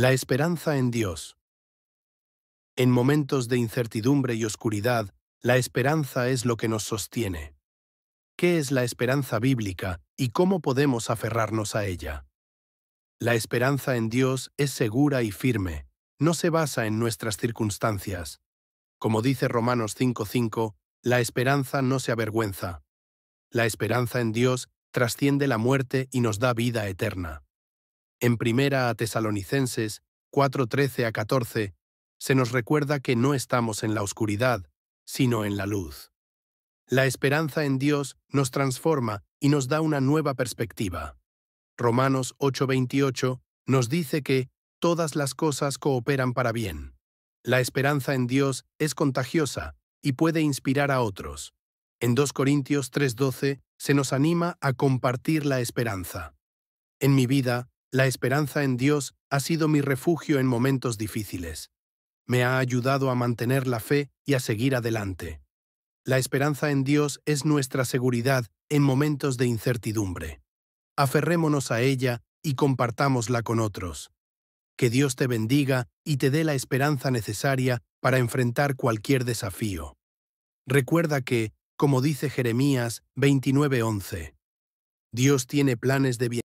La esperanza en Dios. En momentos de incertidumbre y oscuridad, la esperanza es lo que nos sostiene. ¿Qué es la esperanza bíblica y cómo podemos aferrarnos a ella? La esperanza en Dios es segura y firme, no se basa en nuestras circunstancias. Como dice Romanos 5:5, la esperanza no se avergüenza. La esperanza en Dios trasciende la muerte y nos da vida eterna. En primera a Tesalonicenses 4:13 a 14 se nos recuerda que no estamos en la oscuridad, sino en la luz. La esperanza en Dios nos transforma y nos da una nueva perspectiva. Romanos 8:28 nos dice que todas las cosas cooperan para bien. La esperanza en Dios es contagiosa y puede inspirar a otros. En 2 Corintios 3:12 se nos anima a compartir la esperanza. En mi vida, la esperanza en Dios ha sido mi refugio en momentos difíciles. Me ha ayudado a mantener la fe y a seguir adelante. La esperanza en Dios es nuestra seguridad en momentos de incertidumbre. Aferrémonos a ella y compartámosla con otros. Que Dios te bendiga y te dé la esperanza necesaria para enfrentar cualquier desafío. Recuerda que, como dice Jeremías 29:11, Dios tiene planes de bien